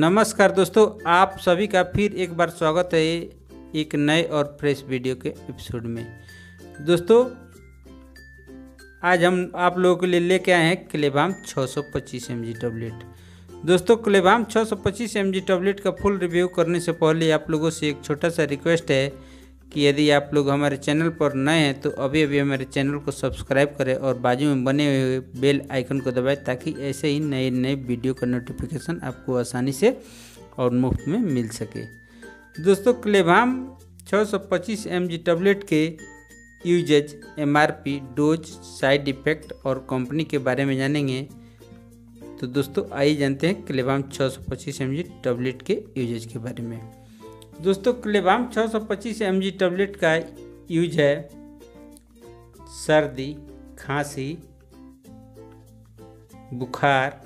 नमस्कार दोस्तों, आप सभी का फिर एक बार स्वागत है एक नए और फ्रेश वीडियो के एपिसोड में। दोस्तों, आज हम आप लोगों के लिए लेके आए हैं क्लेबाम 625 एम जी टैबलेट दोस्तों, क्लेबाम 625 एम जी टैबलेट का फुल रिव्यू करने से पहले आप लोगों से एक छोटा सा रिक्वेस्ट है कि यदि आप लोग हमारे चैनल पर नए हैं तो अभी अभी हमारे चैनल को सब्सक्राइब करें और बाजू में बने हुए बेल आइकन को दबाएँ, ताकि ऐसे ही नए नए वीडियो का नोटिफिकेशन आपको आसानी से और मुफ़्त में मिल सके। दोस्तों क्लेवाम 625 एम जी टैबलेट के uses MRP dose side effect और कंपनी के बारे में जानेंगे। तो दोस्तों, आइए जानते हैं क्लेवाम 625 एम जी टैबलेट के यूजेज के बारे में। दोस्तों, क्लेबाम 625 एम जी टैबलेट का यूज़ है। सर्दी, खांसी, बुखार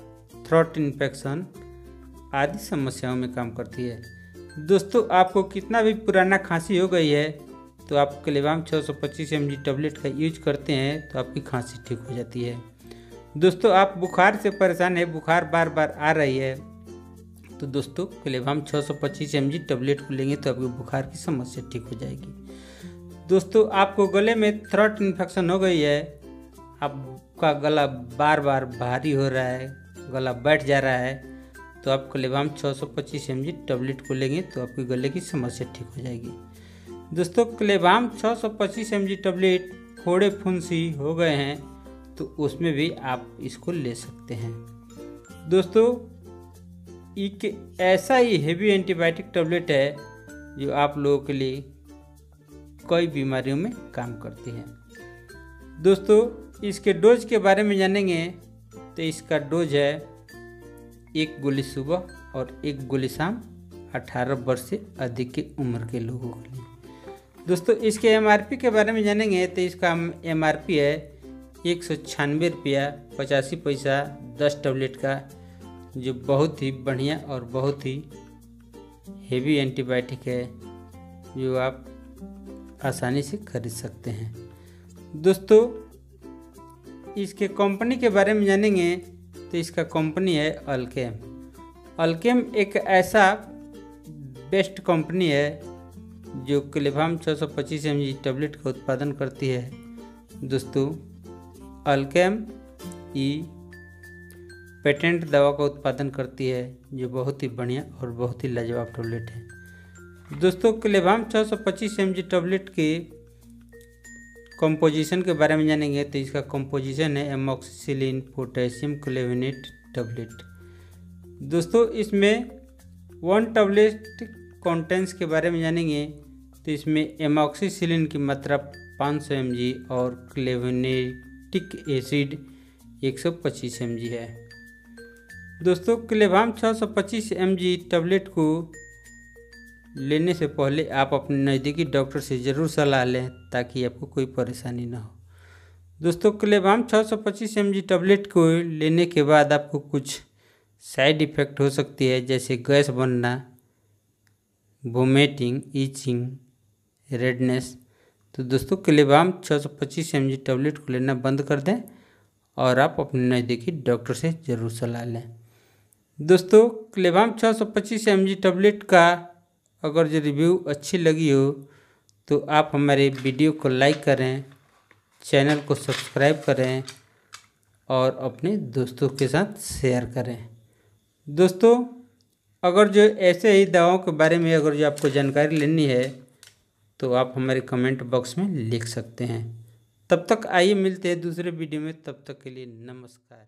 थ्रोट इन्फेक्शन आदि समस्याओं में काम करती है। दोस्तों, आपको कितना भी पुराना खांसी हो गई है तो आप क्लेबाम 625 एम जी टैबलेट का यूज़ करते हैं तो आपकी खांसी ठीक हो जाती है। दोस्तों, आप बुखार से परेशान है, बुखार बार बार आ रही है तो दोस्तों क्लेवाम 625 एम जी टैबलेट को लेंगे तो आपकी बुखार की समस्या ठीक हो जाएगी। दोस्तों, आपको गले में थ्रोट इन्फेक्शन हो गई है, आपका गला बार बार भारी हो रहा है, गला बैठ जा रहा है तो आप क्लेवाम 625 एम टैबलेट को लेंगे तो आपके गले की समस्या ठीक हो जाएगी। दोस्तों क्लेवाम 625 एम टैबलेट फोड़े फुंसी हो गए हैं तो उसमें भी आप इसको ले सकते हैं। दोस्तों एक ऐसा ही हेवी एंटीबायोटिक टैबलेट है जो आप लोगों के लिए कई बीमारियों में काम करती है। दोस्तों, इसके डोज के बारे में जानेंगे तो इसका डोज है एक गोली सुबह और एक गोली शाम 18 वर्ष से अधिक की उम्र के लोगों के लिए। दोस्तों, इसके एमआरपी के बारे में जानेंगे तो इसका एमआरपी है एक सौ छियानवे रुपया, पचासी पैसा, दस टैबलेट का जो बहुत ही बढ़िया और बहुत ही हेवी एंटीबायोटिक है, जो आप आसानी से खरीद सकते हैं। दोस्तों, इसके कंपनी के बारे में जानेंगे तो इसका कंपनी है अल्केम अल्केम एक ऐसा बेस्ट कंपनी है, जो क्लेवाम 625 एम जी टैबलेट का उत्पादन करती है। दोस्तों अल्केम ई पेटेंट दवा का उत्पादन करती है, जो बहुत ही बढ़िया और बहुत ही लाजवाब टैबलेट है। दोस्तों क्लेवाम 625 एम जी टैबलेट के कंपोजिशन के बारे में जानेंगे तो इसका कंपोजिशन है एमोक्सिसिलिन पोटेशियम क्लेविनेट टैबलेट दोस्तों, इसमें वन टैबलेट कंटेंट्स के बारे में जानेंगे तो इसमें एमोक्सिसिलिन की मात्रा 500 सौ और क्लेविनेटिक एसिड 125 सौ है। दोस्तों क्लेवाम 625 जी टैबलेट को लेने से पहले आप अपने नज़दीकी डॉक्टर से ज़रूर सलाह लें ताकि आपको कोई परेशानी ना हो। दोस्तों क्लेवाम 625 जी टैबलेट को लेने के बाद आपको कुछ साइड इफ़ेक्ट हो सकती है, जैसे गैस बनना वोमेटिंग ईचिंग रेडनेस तो दोस्तों क्लेवाम 625 जी टैबलेट को लेना बंद कर दें और आप अपने नज़दीकी डॉक्टर से ज़रूर सलाह लें। दोस्तों क्लेवाम 625 एम जी टैबलेट का अगर जो रिव्यू अच्छी लगी हो तो आप हमारे वीडियो को लाइक करें चैनल को सब्सक्राइब करें और अपने दोस्तों के साथ शेयर करें। दोस्तों, अगर जो ऐसे ही दवाओं के बारे में अगर जो आपको जानकारी लेनी है तो आप हमारे कमेंट बॉक्स में लिख सकते हैं। तब तक आइए मिलते हैं दूसरे वीडियो में, तब तक के लिए नमस्कार।